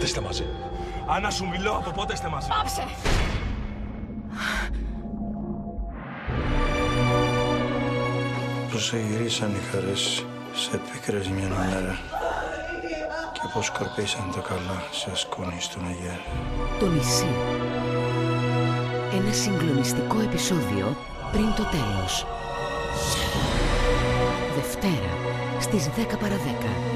πότε είστε μαζί; Άννα σου μιλώ, από πότε είστε μαζί; Πάψε! Πώς γυρίσαν οι χαρές σε πίκρες μια μέρα και πώς σκορπίσαν το καλά σε σκόνη στον αγέρα. Το νησί. Ένα συγκλονιστικό επεισόδιο πριν το τέλος. Δευτέρα στις 10 παρα 10.